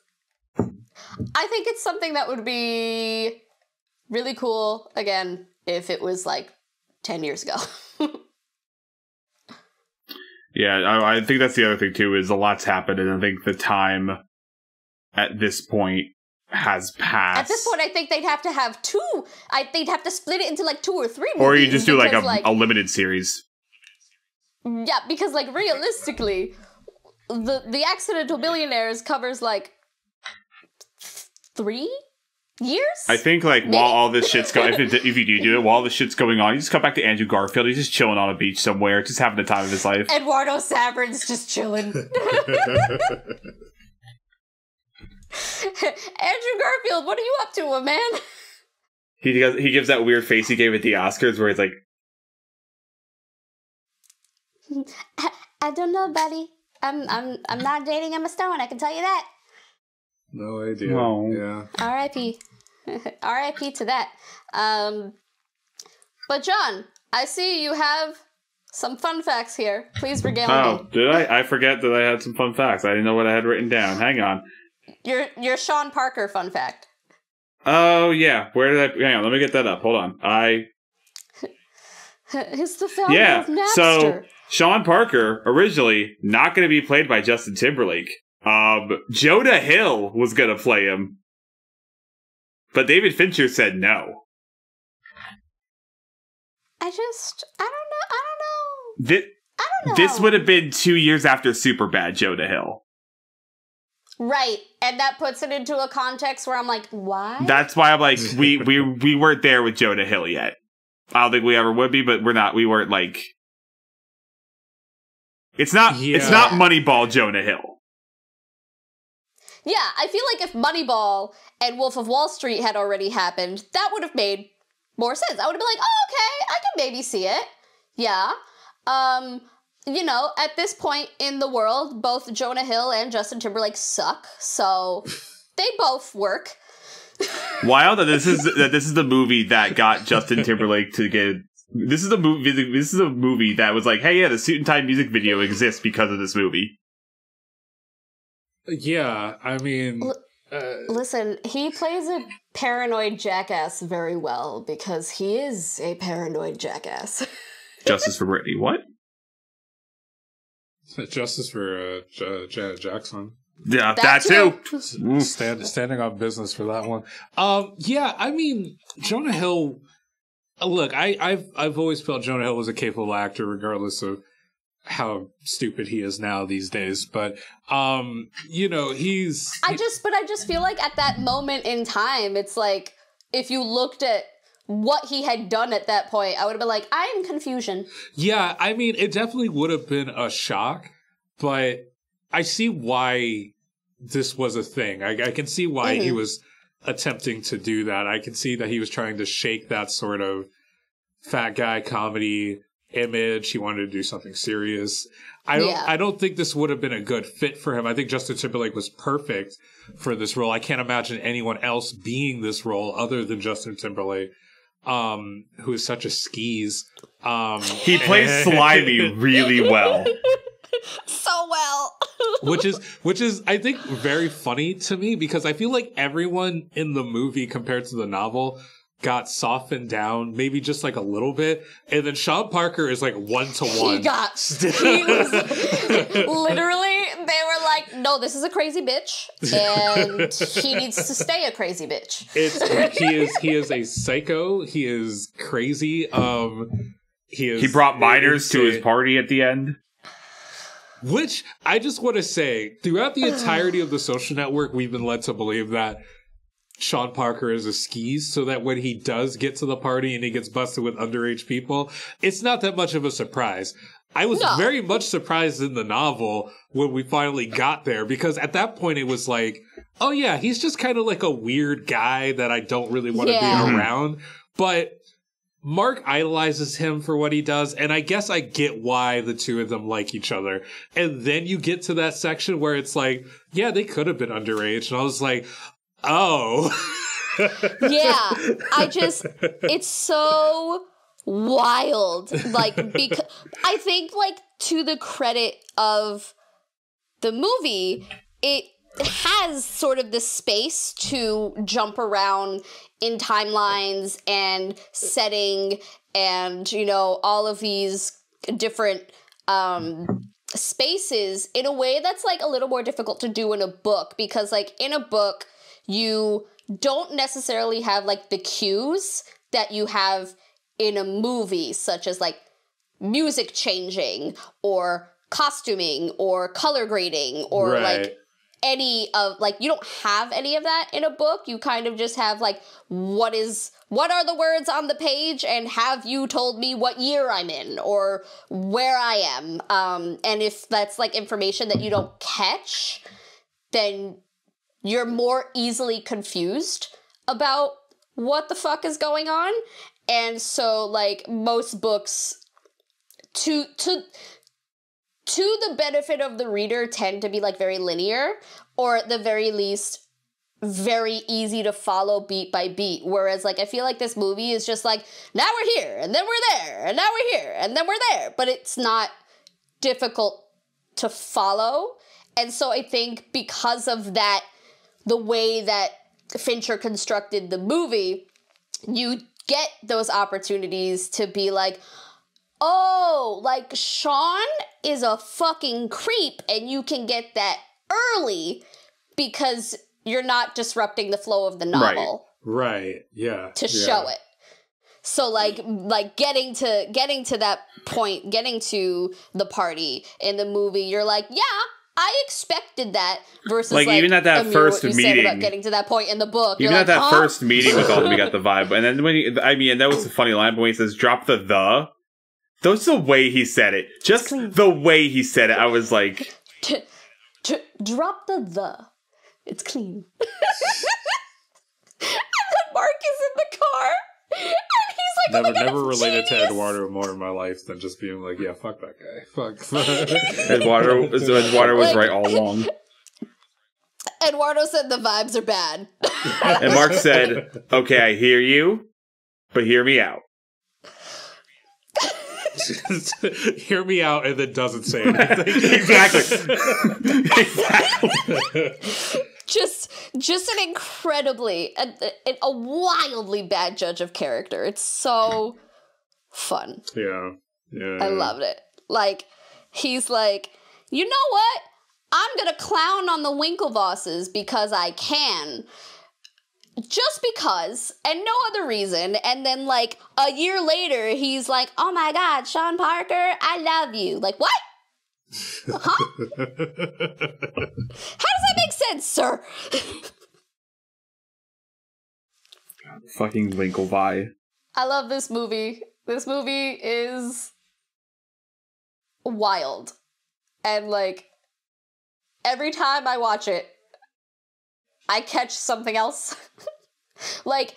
I think it's something that would be really cool again if it was like 10 years ago. Yeah, I, I think that's the other thing too. Is a lot's happened, and I think the time at this point has passed. At this point I think they'd have to have two I they'd have to split it into like two or three or you just do like a, because, a limited series. Yeah, because like realistically the the accidental billionaires covers like 3 years? I think like Maybe. while all this shit's going, if, if you do do it, while all this shit's going on, you just come back to Andrew Garfield. He's just chilling on a beach somewhere, just having the time of his life. Eduardo Saverin's just chilling. Andrew Garfield, what are you up to, man? He does, he gives that weird face he gave at the Oscars, where he's like, I, I don't know, buddy. I'm I'm I'm not dating Emma Stone. I can tell you that. no idea. No. Yeah. R.I.P. R.I.P. to that. Um, but Jon, I see you have some fun facts here. Please regale "Oh, me. did I? I forget that I had some fun facts. I didn't know what I had written down. Hang on. Your your Sean Parker fun fact. Oh yeah, where did I? Hang on, let me get that up. Hold on. I He's the founder Yeah, of Napster. so- Sean Parker originally not going to be played by Justin Timberlake. Um, Jonah Hill was going to play him, but David Fincher said no. I just, I don't know. I don't know. This, I don't know. this would have been two years after Superbad, Jonah Hill. right, and that puts it into a context where I'm like, why? That's why I'm like, we we we weren't there with Jonah Hill yet. I don't think we ever would be, but we're not. We weren't like. It's not. It's not Moneyball Jonah Hill. Yeah, I feel like if Moneyball and Wolf of Wall Street had already happened, that would have made more sense. I would have been like, oh, okay, I can maybe see it. Yeah. Um, you know, at this point in the world, both Jonah Hill and Justin Timberlake suck, so they both work. Wild that this is that this is the movie that got Justin Timberlake to get. This is a movie. This is a movie that was like, hey, yeah, the suit and tie music video exists because of this movie. Yeah, I mean, L- uh, Listen, he plays a paranoid jackass very well because he is a paranoid jackass. Justice for Brittany. What? justice for uh, J- Janet Jackson. Yeah, That that, too. too. Stand, standing on business for that one. Um, yeah, I mean, Jonah Hill. Look, I, I've I've always felt Jonah Hill was a capable actor, regardless of how stupid he is now these days. But um, you know, he's I just, but I just feel like at that moment in time, it's like if you looked at what he had done at that point, I would have been like, I am confusion. Yeah, I mean, it definitely would have been a shock, but I see why this was a thing. I, I can see why he Mhm. was attempting to do that. I can see that he was trying to shake that sort of fat guy comedy image. He wanted to do something serious. I don't. Yeah. I don't think this would have been a good fit for him. I think Justin Timberlake was perfect for this role. I can't imagine anyone else being this role other than Justin Timberlake, um, who is such a skis. Um, He plays and- slimy really well. So well. which is which is I think very funny to me because I feel like everyone in the movie compared to the novel got softened down maybe just like a little bit and then Sean Parker is like one to one. He got. He was literally. They were like, "No, this is a crazy bitch, and he needs to stay a crazy bitch." it's he is he is a psycho. He is crazy. Um he is He brought minors to his party at the end. Which I just want to say, throughout the entirety of the social network, we've been led to believe that Sean Parker is a skis, so that when he does get to the party and he gets busted with underage people, it's not that much of a surprise. I was No. very much surprised in the novel when we finally got there because at that point it was like, oh yeah, he's just kind of like a weird guy that I don't really want to Yeah. be around. But Mark idolizes him for what he does, and I guess I get why the two of them like each other. And then you get to that section where it's like, yeah, they could have been underage, and I was like, oh, yeah i just it's so wild like because i think like to the credit of the movie it has sort of the space to jump around in timelines and setting and you know all of these different um spaces in a way that's like a little more difficult to do in a book because like in a book you don't necessarily have like the cues that you have in a movie such as like music changing or costuming or color grading or Right. like any of like you don't have any of that in a book you kind of just have like what is what are the words on the page and have you told me what year i'm in or where i am um and if that's like information that you don't catch then you're more easily confused about what the fuck is going on. And so like most books to to to the benefit of the reader tend to be like very linear or at the very least very easy to follow beat by beat. Whereas like i feel like this movie is just like now we're here and then we're there and now we're here and then we're there. But it's not difficult to follow. And so i think because of that the way that fincher constructed the movie you get those opportunities to be like oh, like Sean is a fucking creep and you can get that early because you're not disrupting the flow of the novel Right. right. Yeah. to yeah. show it. So like like getting to getting to that point, getting to the party in the movie, you're like, yeah, I expected that. Versus Like, like, even at that Amir, first said about meeting- getting to that point in the book, Even at like, that huh? first meeting with all, we got the vibe. And then when he, I mean, and that was a funny line, but when he says, drop the the, that's the way he said it. Just the way he said it, I was like, drop the the. It's clean. and then Mark is in the car, like, oh Never, oh my God, never it's related genius. to Eduardo more in my life than just being like, yeah, fuck that guy. Fuck. Eduardo, Eduardo was Like- right all along. Eduardo said the vibes are bad. And Mark said, okay, I hear you, but hear me out. Hear me out, and then doesn't say anything. exactly. exactly. Just just an incredibly a, a, wildly bad judge of character. It's so fun. Yeah. Yeah. i loved it. Like he's like you know what? I'm gonna clown on the winklevosses because i can just because and no other reason. And then like a year later he's like oh my god sean parker i love you. Like what? Huh? How does that sense sir Fucking Winklevi. I love this movie. This movie is wild. And like every time I watch it, I catch something else. like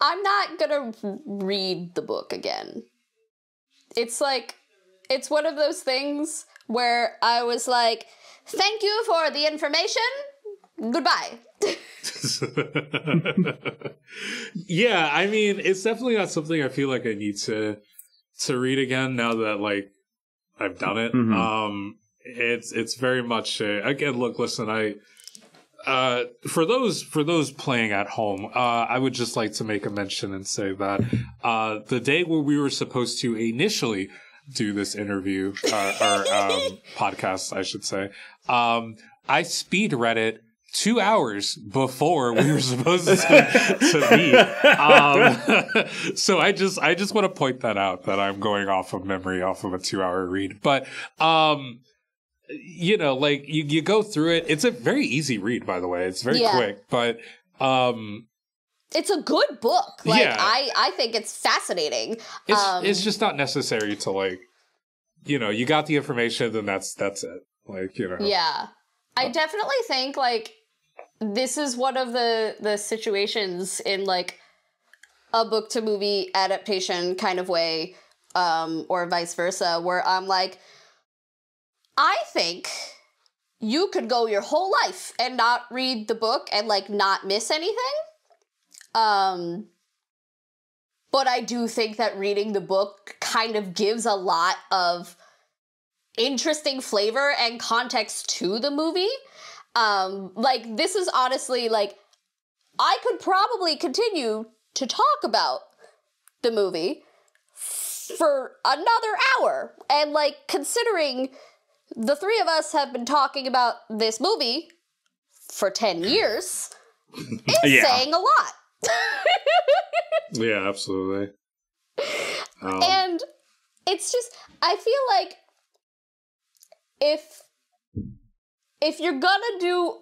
I'm not going to read the book again. It's like it's one of those things where I was like, "Thank you for the information. Goodbye." yeah, I mean, it's definitely not something I feel like I need to to read again now that like I've done it. Mhm. Um, it's it's very much uh, again. Look, listen, I uh, for those for those playing at home, uh, I would just like to make a mention and say that uh, the day where we were supposed to initially do this interview uh, or um, podcast, I should say, um, I speed read it two hours before we were supposed to, to meet. Um, so I just I just want to point that out that I'm going off of memory off of a two hour read, but um, you know, like you you go through it. It's a very easy read, by the way. It's very Yeah. quick, but um, it's a good book. Like Yeah. I I think it's fascinating. it's Um, it's just not necessary to like, you know, you got the information, then that's that's it. Like you know, Yeah. I definitely think like this is one of the the situations in like a book to movie adaptation kind of way um or vice versa where I'm like I think you could go your whole life and not read the book and like not miss anything. Um but I do think that reading the book kind of gives a lot of interesting flavor and context to the movie. Um, like this is honestly like I could probably continue to talk about the movie for another hour. And like considering the three of us have been talking about this movie for 10 years is Yeah. saying a lot. yeah, absolutely. Um, and it's just i feel like if if you're gonna do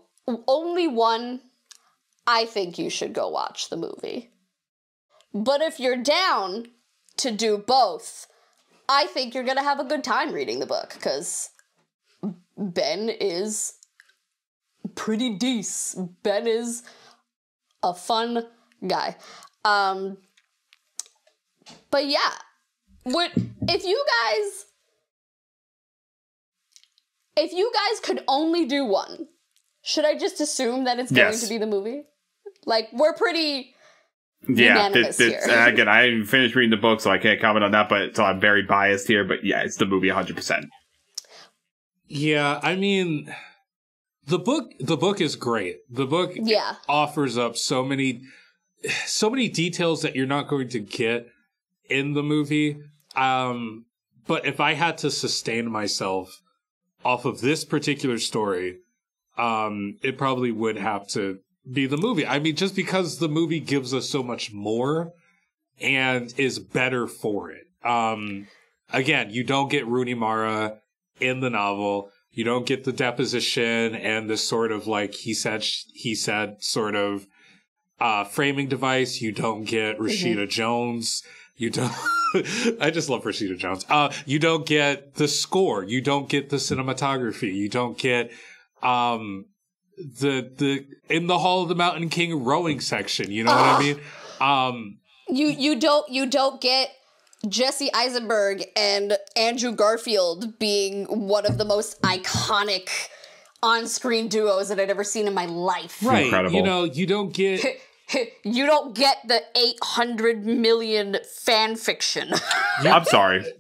only one i think you should go watch the movie but if you're down to do both i think you're gonna have a good time reading the book because ben is pretty decent ben is a fun guy um but yeah would if you guys if you guys could only do one should i just assume that it's going Yes. to be the movie like we're pretty Yeah, Unanimous this, this, here. again, I haven't finished reading the book, so I can't comment on that. But so I'm very biased here. But yeah, it's the movie 100. percent yeah, I mean, the book the book is great. The book yeah offers up so many so many details that you're not going to get in the movie Um, but if I had to sustain myself off of this particular story, um, it probably would have to be the movie. I mean, just because the movie gives us so much more and is better for it. Um, again, you don't get Rooney Mara in the novel. You don't get the deposition and the sort of like he said, he said sort of, uh, framing device. You don't get Rashida mm-hmm. Jones. You don't, I just love Rashida Jones. Uh, you don't get the score. You don't get the cinematography. You don't get, um, the, the, in the Hall of the Mountain King rowing section. You know what I mean? Um, you, you don't, you don't get, Jesse Eisenberg and Andrew Garfield being one of the most iconic on-screen duos that I'd ever seen in my life. Right. Incredible. You know, you don't get you don't get the 800 million fan fiction. I'm sorry.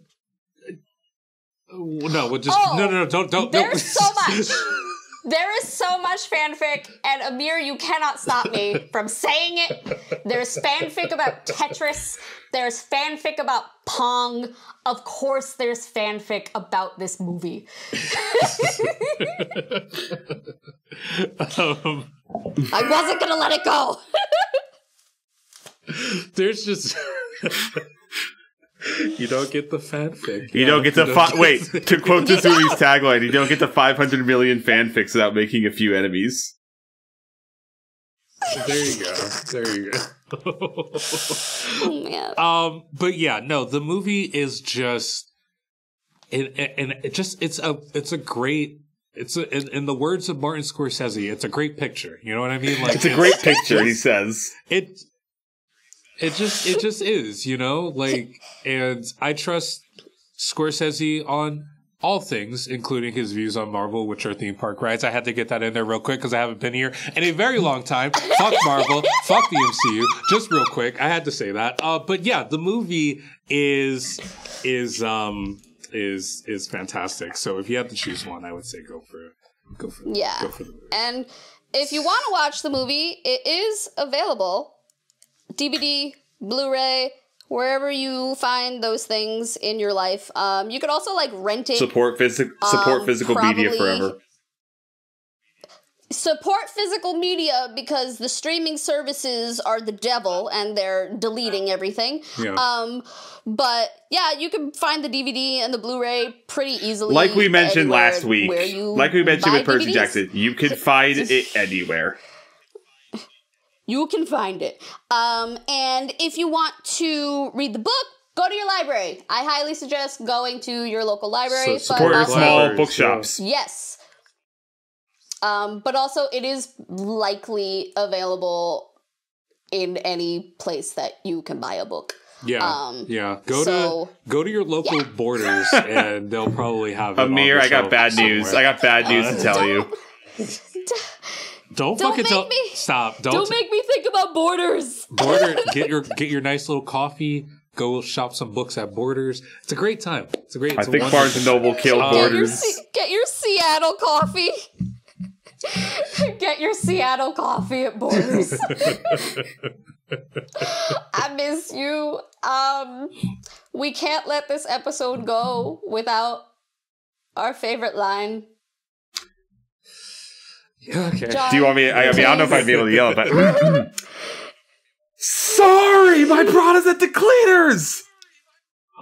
No, just oh, no, no, no, don't, don't. There's so much. There is so much fanfic, and Amir, you cannot stop me from saying it. There's fanfic about Tetris. There's fanfic about Pong. Of course, there's fanfic about this movie. um, I wasn't gonna let it go. there's just. you don't get the fanfic. You yeah, don't get the fi- wait. To quote this movie's tagline, you don't get the 500 million fanfics without making a few enemies. There you go. There you go. oh man. Um, but yeah, no, the movie is just, and and it just it's a it's a great it's a, in, in, the words of Martin Scorsese, it's a great picture. You know what I mean? Like it's a great picture. He says it it just it just is, you know, like, and I trust Scorsese on all things, including his views on Marvel, which are theme park rides. I had to get that in there real quick because I haven't been here in a very long time. fuck Marvel, fuck the MCU. Just real quick, I had to say that. Uh, but yeah, the movie is is um is is fantastic. So if you have to choose one, I would say go for go for yeah. Go for the movie. And if you want to watch the movie, it is available DVD, Blu-ray, wherever you find those things in your life. Um, you could also like rent it. Support physical support um, physical media forever. Support physical media because the streaming services are the devil and they're deleting everything. Yeah. Um, but yeah, you can find the DVD and the Blu-ray pretty easily. Like we mentioned last week, like we mentioned with Percy DVDs. Jackson, you can find it anywhere you can find it. Um, and if you want to read the book, go to your library. I highly suggest going to your local library. So support your small bookshops. Yes. Um, but also, it is likely available in any place that you can buy a book. Yeah, um, yeah. Go so, to go to your local yeah. borders, and they'll probably have. It. Amir, I got bad somewhere. news. I got bad news uh, to tell you. Don't, don't fucking tell. Me, stop. Don't, don't make me think about Borders. Border. get your get your nice little coffee. Go shop some books at Borders. It's a great time. It's a great. It's I think Barnes and Noble killed Borders. Get your, get your Seattle coffee. get your Seattle coffee at Borders. I miss you. Um, we can't let this episode go without our favorite line Okay. Jon, Do you want me? I, I mean, I don't know if I'd be able to yell, but sorry, my bra is at the cleaners,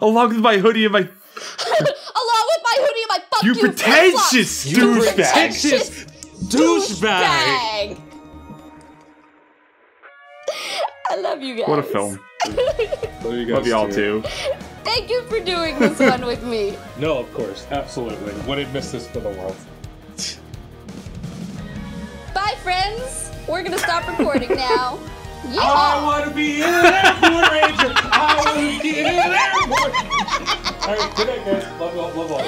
along with my hoodie and my. along with my hoodie and my fuck you, you pretentious douchebag. Pretentious douchebag. I love you guys. What a film. love you guys. Love y'all too. Thank you for doing this one with me. No, of course, absolutely. Wouldn't miss this for the world. Bye, friends. We're gonna stop recording now. Yeah. I want to be an airport ranger. I want to be an airport. all right, good night, guys. Love all. Love all.